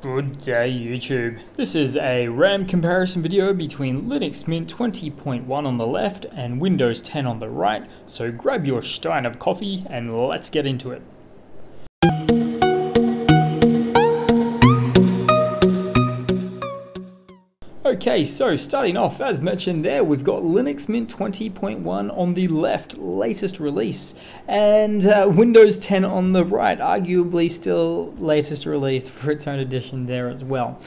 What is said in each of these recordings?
Good day YouTube. This is a RAM comparison video between Linux Mint 20.1 on the left and Windows 10 on the right, so grab your stein of coffee and let's get into it. Okay, so starting off, as mentioned there, we've got Linux Mint 20.1 on the left, latest release, and uh, Windows 10 on the right, arguably still latest release for its own edition there as well.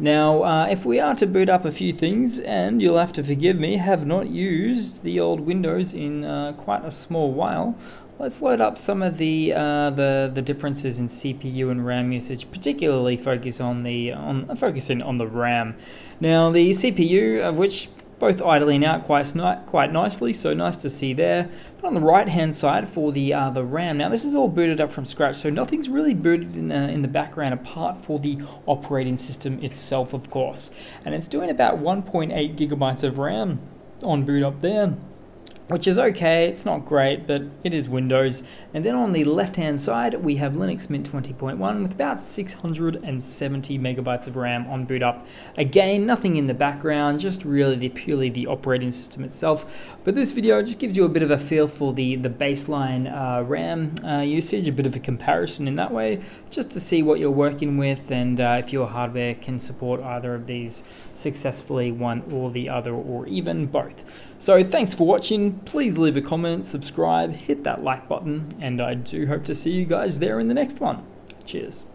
Now, uh, if we are to boot up a few things, and you'll have to forgive me, have not used the old Windows in uh, quite a small while, Let's load up some of the uh, the the differences in CPU and RAM usage, particularly focus on the on focusing on the RAM. Now the CPU, of which both idling out quite quite nicely, so nice to see there. But on the right hand side for the uh, the RAM, now this is all booted up from scratch, so nothing's really booted in, uh, in the background apart for the operating system itself, of course. And it's doing about 1.8 gigabytes of RAM on boot up there which is okay, it's not great, but it is Windows. And then on the left-hand side, we have Linux Mint 20.1 with about 670 megabytes of RAM on boot up. Again, nothing in the background, just really the, purely the operating system itself. But this video just gives you a bit of a feel for the, the baseline uh, RAM uh, usage, a bit of a comparison in that way, just to see what you're working with and uh, if your hardware can support either of these successfully, one or the other, or even both. So thanks for watching please leave a comment, subscribe, hit that like button, and I do hope to see you guys there in the next one. Cheers.